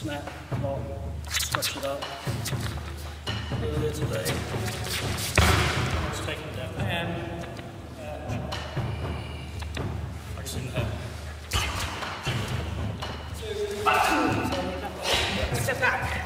snap, lock, stretch it up. Earlier today, I was taking down and uh, I just didn't have. Step back.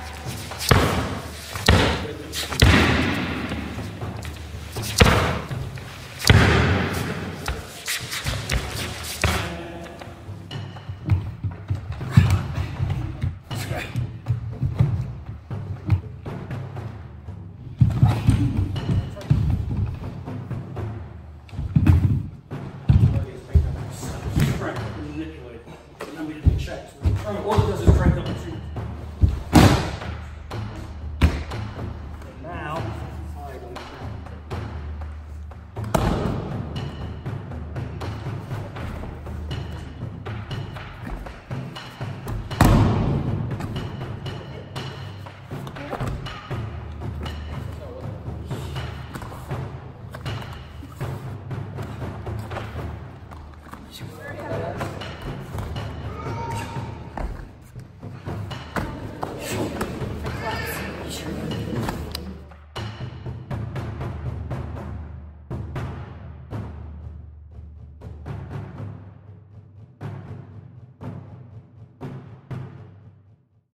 check. Or order does is crank up the tree. And now,